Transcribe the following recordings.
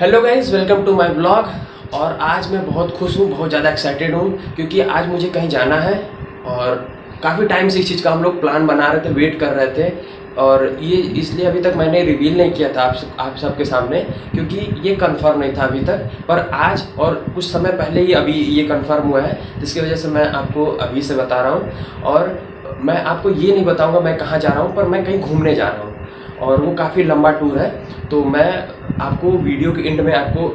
Hello guys welcome to my blog और आज मैं बहुत खुश हूँ, बहुत ज़्यादा एक्साइटेड हूँ, क्योंकि आज मुझे कहीं जाना है और काफ़ी टाइम से इस चीज़ का हम लोग प्लान बना रहे थे वेट कर रहे थे। और ये इसलिए अभी तक मैंने रिवील नहीं किया था आप आप सबके सामने, क्योंकि ये कंफर्म नहीं था अभी तक। पर आज और कुछ समय पहले ही अभी ये कंफर्म हुआ है, जिसकी वजह से मैं आपको अभी से बता रहा हूँ। और मैं आपको ये नहीं बताऊँगा मैं कहाँ जा रहा हूँ, पर मैं कहीं घूमने जा रहा हूँ। और वो काफ़ी लंबा टूर है। तो मैं आपको वीडियो के एंड में आपको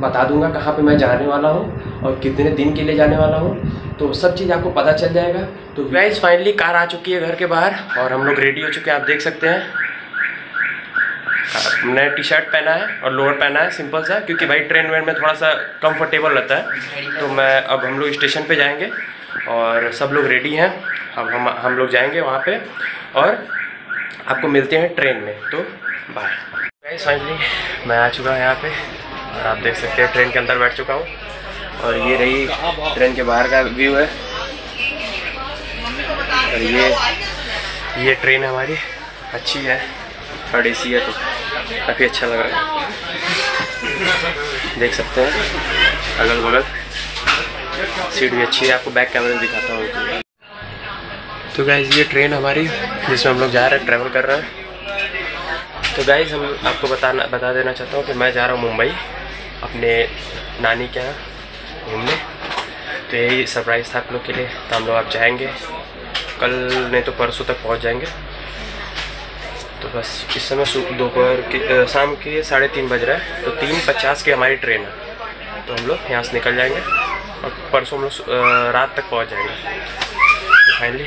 बता दूँगा कहाँ पे मैं जाने वाला हूँ और कितने दिन के लिए जाने वाला हूँ। तो सब चीज़ आपको पता चल जाएगा। तो गाइज़ फाइनली कार आ चुकी है घर के बाहर और हम लोग रेडी हो चुके हैं, आप देख सकते हैं। मैंने टी शर्ट पहना है और लोअर पहना है सिंपल सा, क्योंकि भाई ट्रेन वेन में थोड़ा सा कंफर्टेबल रहता है। तो मैं अब हम लोग स्टेशन पे जाएँगे और सब लोग रेडी हैं। अब हम हम लोग जाएँगे वहाँ पे और आपको मिलते हैं ट्रेन में तो बाय फाइनली मैं आ चुका हूँ यहाँ पे, और आप देख सकते हैं, ट्रेन के अंदर बैठ चुका हूँ, और ये रही ट्रेन के बाहर का व्यू है, और ये ये ट्रेन हमारी, अच्छी है थर्ड एसी है तो काफ़ी अच्छा लग रहा है। देख सकते हैं अगल बगल सीट भी अच्छी है, आपको बैक कैमरे में दिखाता हूँ। तो गाइज़ ये ट्रेन हमारी, जिसमें हम लोग जा रहे हैं ट्रैवल कर रहे हैं। तो गाइज़ हम आपको बताना, बता देना चाहता हूँ कि मैं जा रहा हूँ मुंबई, अपने नानी के यहाँ घूमने। तो यही सरप्राइज़ था आप लोग के लिए। तो हम लोग आप जाएँगे। कल नहीं तो परसों तक पहुँच जाएँगे। तो बस, इस समय दोपहर के शाम के साढ़े तीन बज रहा है। तो तीन पचास की हमारी ट्रेन है। तो हम लोग यहाँ से निकल जाएँगे और परसों हम लोग रात तक पहुँच जाएँगे। तो फाइनली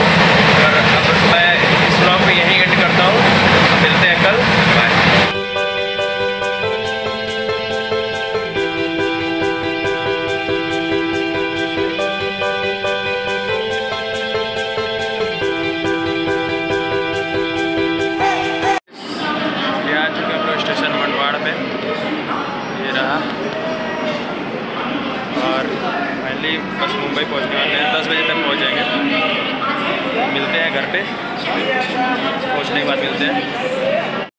फाइनली बस मुंबई पहुँचने वाले हैं। दस बजे तक पहुँच जाएँगे मिलते हैं घर पे। पहुँचने के बाद मिलते हैं।